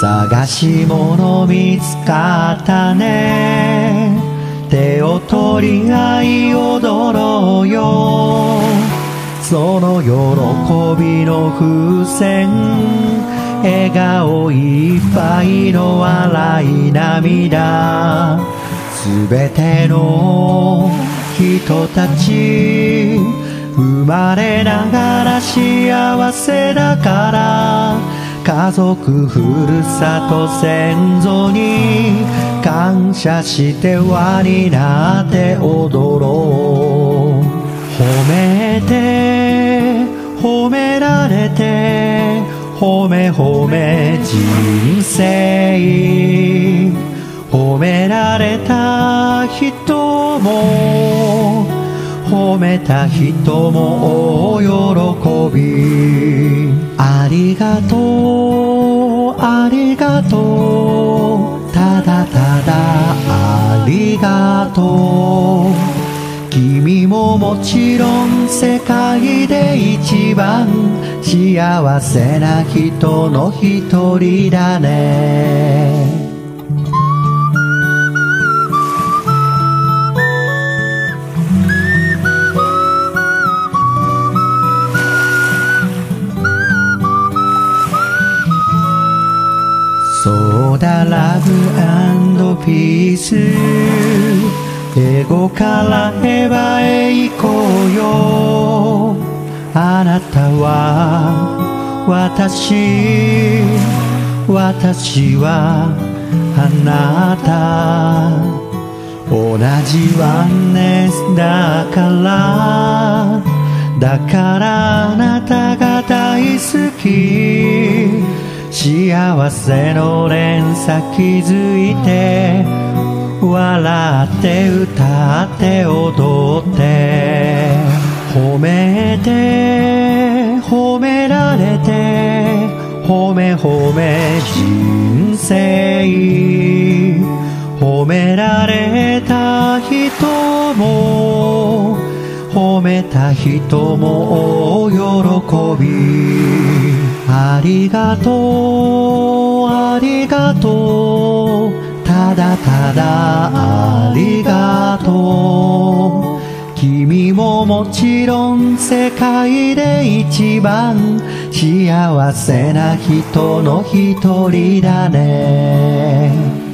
探し物見つかったね。手を取り合い踊ろうよ。その喜びの風船。笑顔いっぱいの笑い涙。すべての人たち。生まれながら幸せだから。家族ふるさと先祖に感謝して輪になって踊ろう。褒めて褒められて褒め褒め人生。褒められた。褒めた人も大喜びありがとう。ありがとう。ただただありがとう。君ももちろん世界で一番幸せな人の一人だね。そうだラブピース英語からエヴァへ行こうよ。あなたは私私はあなた。同じワンネスだからだからあなたが大好き。幸せの連鎖気づいて笑って歌って踊って褒めて褒められて褒め褒め人生褒められた人も人も大喜び。ありがとうありがとう。ただただありがとう。君ももちろん世界で一番幸せな人の一人だね。